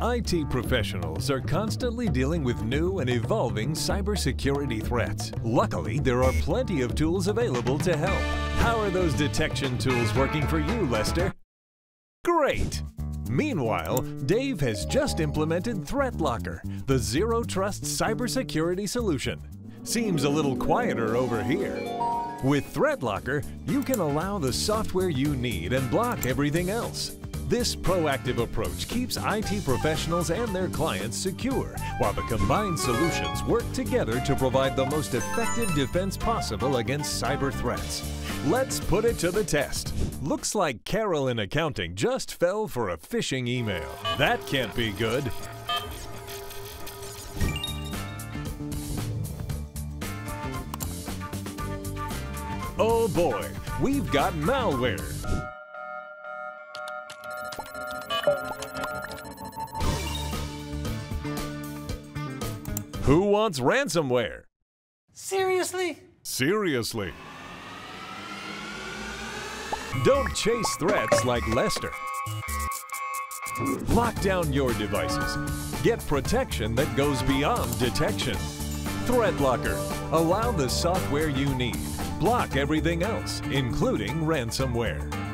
IT professionals are constantly dealing with new and evolving cybersecurity threats. Luckily, there are plenty of tools available to help. How are those detection tools working for you, Lester? Great! Meanwhile, Dave has just implemented ThreatLocker, the zero trust cybersecurity solution. Seems a little quieter over here. With ThreatLocker, you can allow the software you need and block everything else. This proactive approach keeps IT professionals and their clients secure, while the combined solutions work together to provide the most effective defense possible against cyber threats. Let's put it to the test. Looks like Carol in accounting just fell for a phishing email. That can't be good. Oh boy, we've got malware. Who wants ransomware? Seriously? Seriously. Don't chase threats like Lester. Lock down your devices. Get protection that goes beyond detection. ThreatLocker. Allow the software you need. Block everything else, including ransomware.